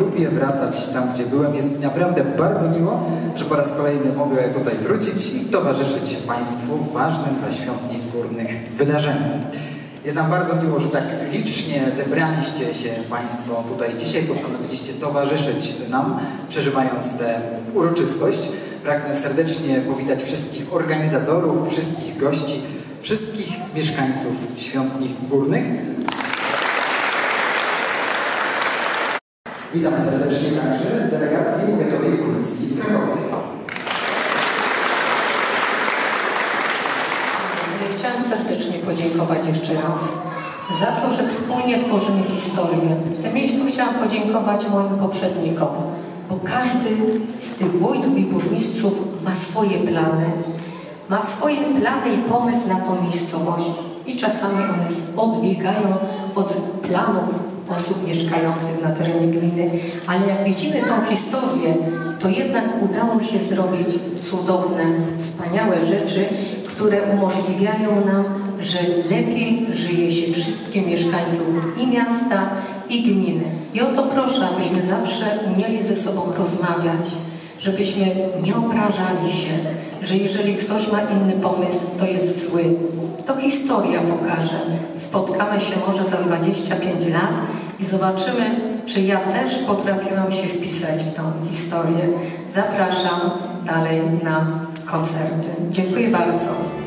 Lubię wracać tam, gdzie byłem. Jest mi naprawdę bardzo miło, że po raz kolejny mogę tutaj wrócić i towarzyszyć Państwu ważnym dla świątni górnych wydarzeniom. Jest nam bardzo miło, że tak licznie zebraliście się Państwo tutaj dzisiaj, postanowiliście towarzyszyć nam, przeżywając tę uroczystość. Pragnę serdecznie powitać wszystkich organizatorów, wszystkich gości, wszystkich mieszkańców Świątni Górnych. Witam serdecznie także delegację powiatowej policji w Krakowie. Chciałam serdecznie podziękować jeszcze raz za to, że wspólnie tworzymy historię. W tym miejscu chciałam podziękować moim poprzednikom, bo każdy z tych wójtów i burmistrzów ma swoje plany. Ma swoje plany i pomysł na tą miejscowość. I czasami one odbiegają od planów osób mieszkających na terenie gminy, ale jak widzimy tą historię, to jednak udało się zrobić cudowne, wspaniałe rzeczy, które umożliwiają nam, że lepiej żyje się wszystkim mieszkańcom i miasta, i gminy. I o to proszę, abyśmy zawsze umieli ze sobą rozmawiać, żebyśmy nie obrażali się, że jeżeli ktoś ma inny pomysł, to jest zły. To historia pokaże. Spotkamy się może za 25 lat i zobaczymy, czy ja też potrafiłam się wpisać w tą historię. Zapraszam dalej na koncerty. Dziękuję bardzo.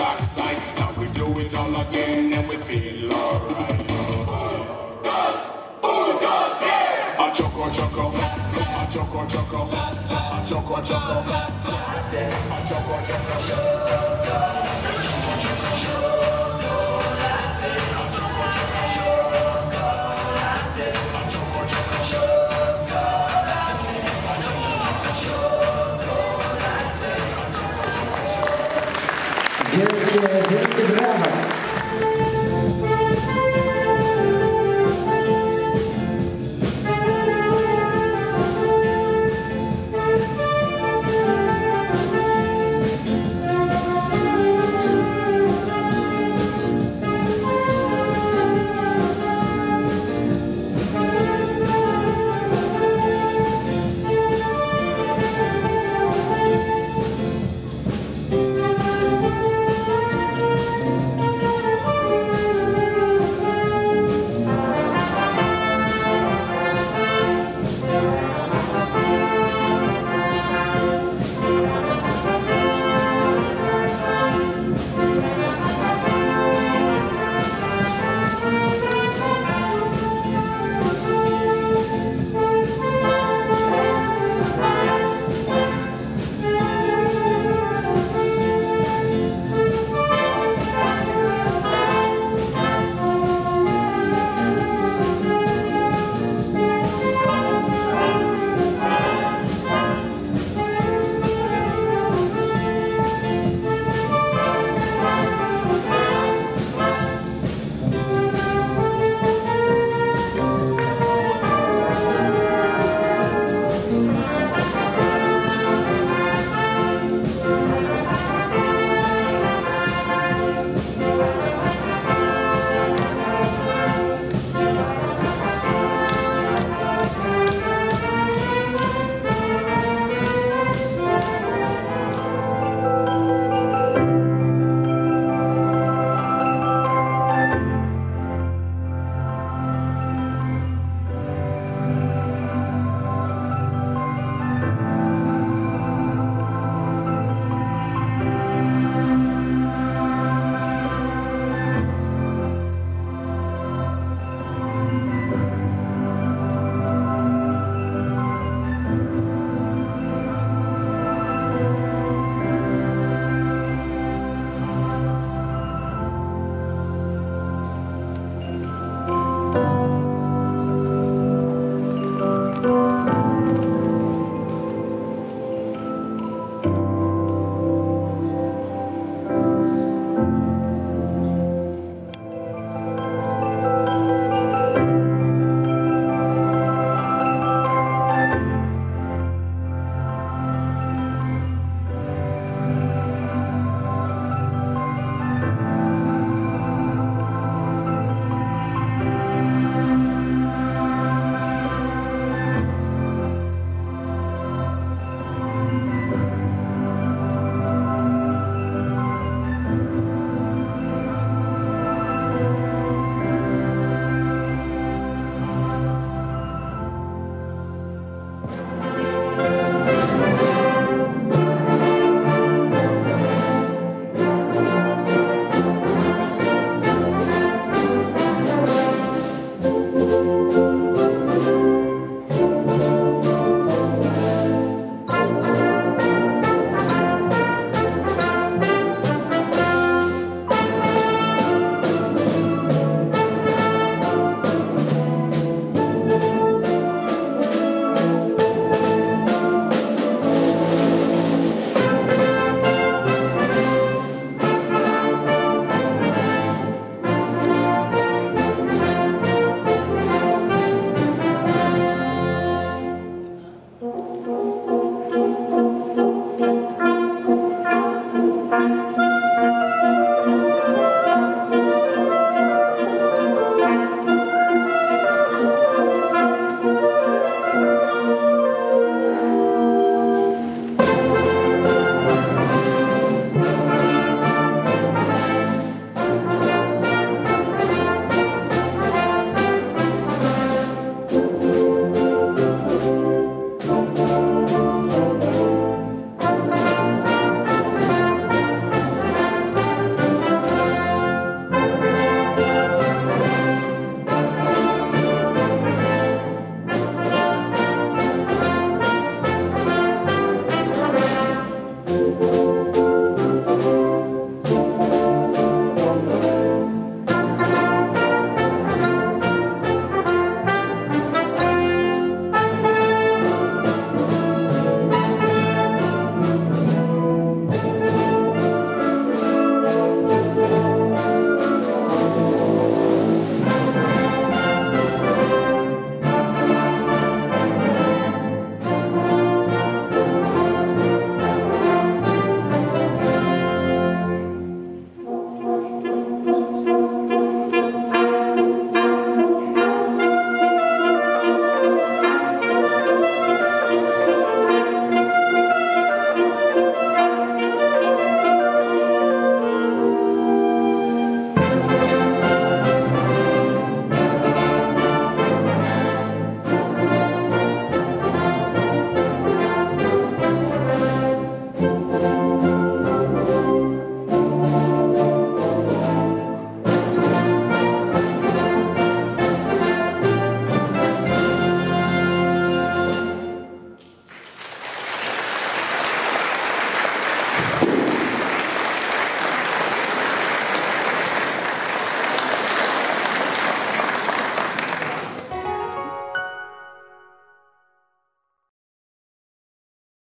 backside. Now we do it all again and we feel alright. Un, dos, un, dos, tres. A choco, choco, a choco, choco, a choco, choco, a choco, choco.